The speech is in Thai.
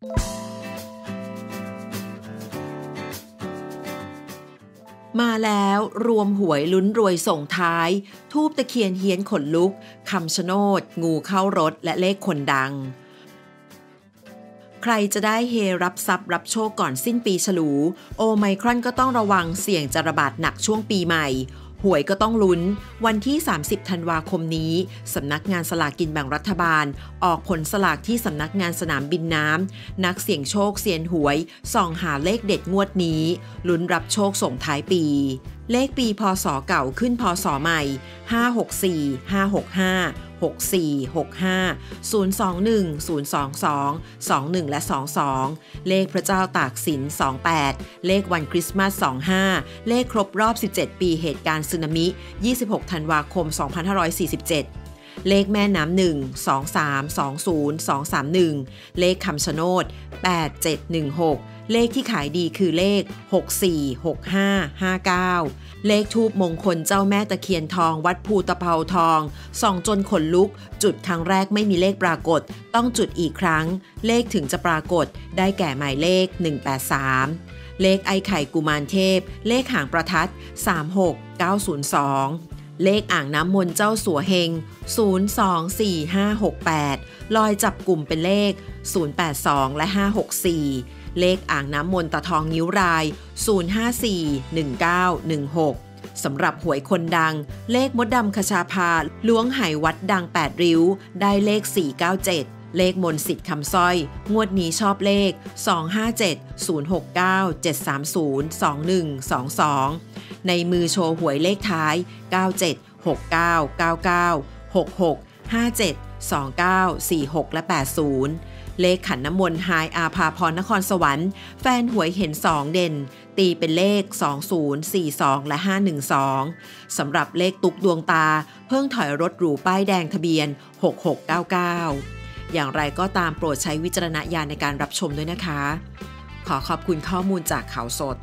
มาแล้วรวมหวยลุ้นรวยส่งท้าย ทูบตะเคียนเฮียนขนลุกคำชะโนด งูเข้ารถและเลขคนดัง ใครจะได้เฮรับทรัพย์รับโชคก่อนสิ้นปีฉลู โอไมครอนก็ต้องระวังเสี่ยงจะระบาดหนักช่วงปีใหม่ หวยก็ต้องลุ้น วันที่ 30 ธันวาคมนี้ สำนักงานสลากกินแบ่งรัฐบาล ออกผลสลากที่สำนักงานสนามบินน้ำ นักเสี่ยงโชคเซียนหวย ส่องหาเลขเด็ดงวดนี้ ลุ้นรับโชคส่งท้ายปี เลขปีพศเก่าขึ้นพศใหม่ 564 565 64 65 021 022 21 และ 22 เลขพระเจ้าตากสิน 28 เลขวันคริสต์มาส 25 เลขครบรอบ 17 ปีเหตุการณ์สึนามิ 26 ธันวาคม 2547เลขแม่น้ำหนึ่ง23 20 231เลขคำชะโนด8716เเลขที่ขายดีคือเลข 64 65 59 เลขทูบมงคลเจ้าแม่ตะเคียนทองวัดภูตะเภาทอง ส่องจนขนลุก จุดครั้งแรกไม่มีเลขปรากฏ ต้องจุดอีกครั้ง เลขถึงจะปรากฏ ได้แก่หมายเลข 183 เลขไอไข่กุมารเทพ เลขหางประทัด 36902เลขอ่างน้ำมนต์เจ้าสัวเฮง 024568 ลอยจับกลุ่มเป็นเลข 082 และ 564 เลขอ่างน้ำมนต์ตะทองนิ้วราย 0541916 สำหรับหวยคนดัง เลขมดดำคชาพาล้วงไหวัดดัง 8 ริ้ว ได้เลข 497 เลขมนสิทธิ์คำสร้อย งวดนี้ชอบเลข 257 069 730 2122 ในมือโชว์หวยเลขท้าย 97 69 99 66 57 29 46 และ 80 เลขขันน้ำมนต์ไฮอาภาพรนครสวรรค์ แฟนหวยเห็น 2 เด่น ตีเป็นเลข 2042 และ 512 สำหรับเลขตุกดวงตา เพิ่งถอยรถหรูป้ายแดงทะเบียน 6699 อย่างไรก็ตามโปรดใช้วิจารณญาณในการรับชมด้วยนะคะ ขอขอบคุณข้อมูลจากข่าวสด